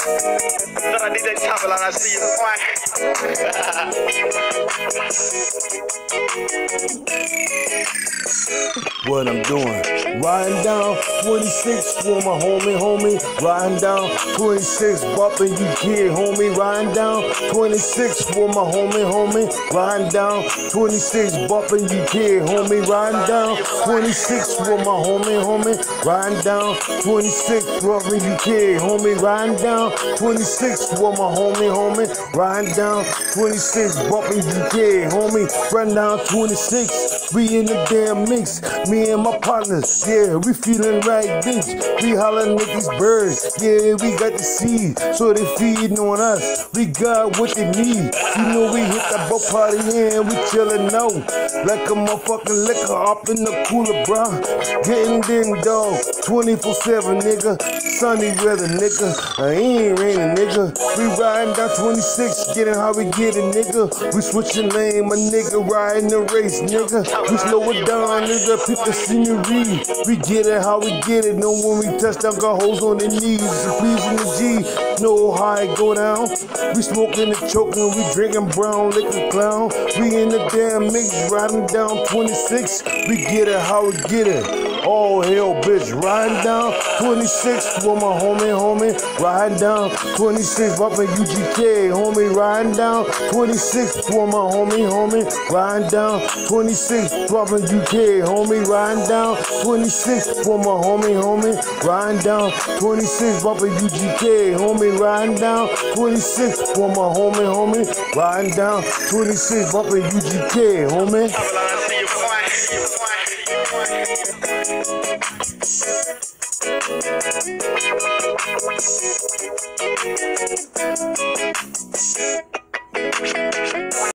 Thought I did that top line, I see you. What I'm doing. Riding down 26 for my homie, homie. Riding down 26, bumping you kid, homie. Riding down 26 for my homie, homie. Riding down 26, bumping UGK, homie. Riding down 26 for my homie, homie. Riding down 26, bumping UGK, homie. Riding down 26 for my homie, homie. Riding down 26, bumping UGK, homie. Riding down 26, we in the damn mix. Me and my partners, yeah, we feeling right, bitch. We hollering at these birds, yeah, we got the seed, so they feeding on us. We got what they need. You know we hit that boat party and we chillin' out like a motherfucking liquor up in the cooler, bro. Getting ding dog, 24/7, nigga. Sunny weather, nigga. I ain't raining, nigga. We riding down 26, getting how we get it, nigga. We switching lane, my nigga riding the race, nigga. We slow it down, nigga. Pick the scenery. We get it how we get it. No when we touch down, got hoes on their knees. Pleasing the G. Know how it go down. We smoking and choking, we drinking brown liquor clown. We in the damn mix, riding down 26. We get it how we get it. All hell, bitch, riding down 26 for my homie, homie. Riding down 26, bumping UGK, homie. Riding down 26 for my homie, homie. Riding down 26, bumping UGK, homie. Riding down 26 for my homie, homie. Riding down 26, bumping UGK, homie. Riding down 26 for my homie, homie. Riding down 26, bumping UGK, homie. Top line, I see you. Fine.